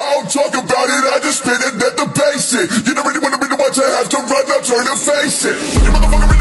I don't talk about it, I just spit it at the basic. You don't really wanna be the one to have to run up, turn and face it. You motherfucker